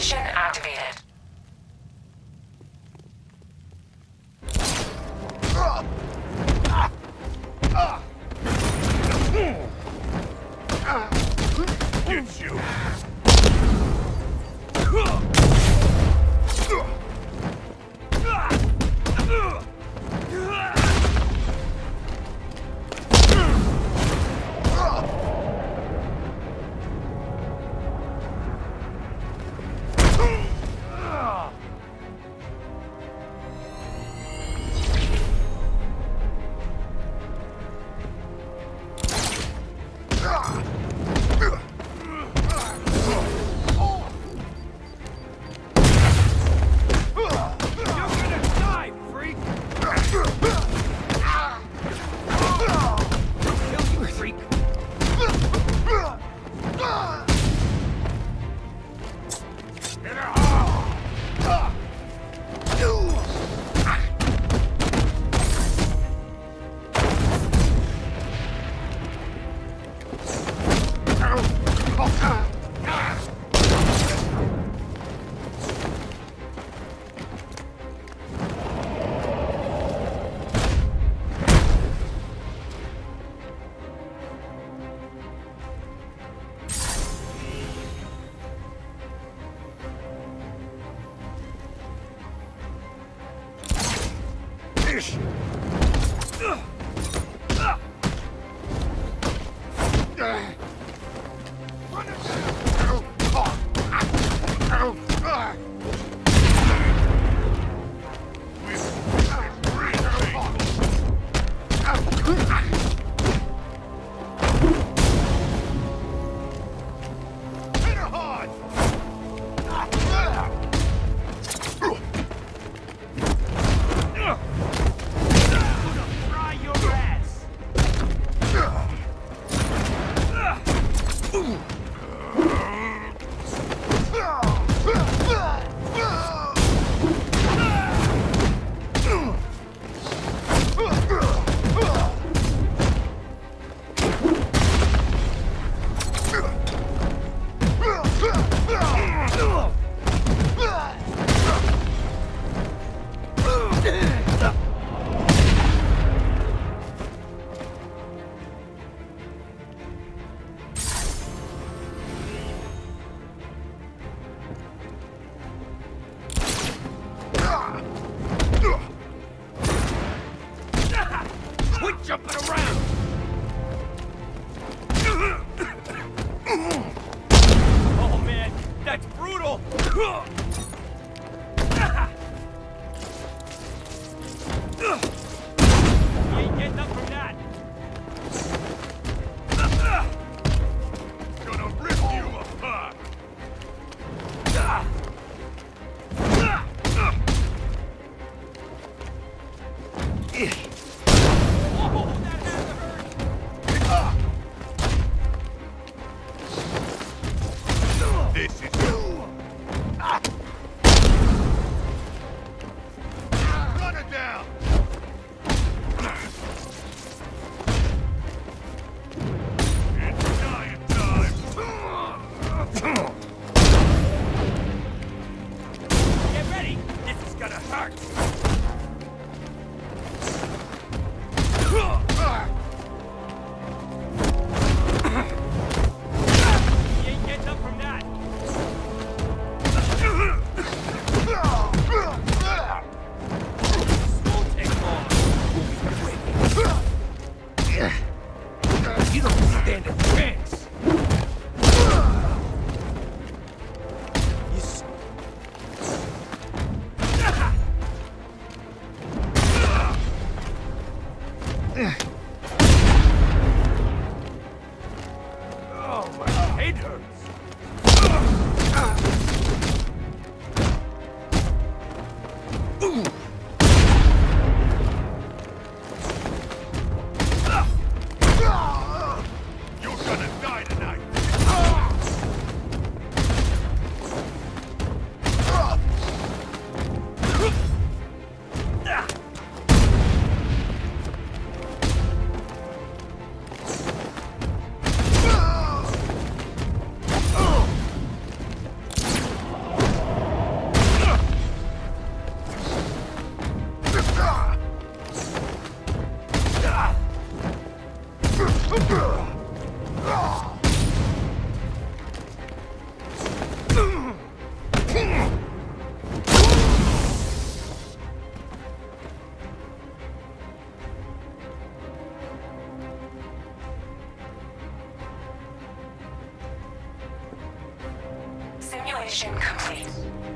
Activation activated. Get you! Finish! jumping around! Oh, my head hurts. Simulation complete.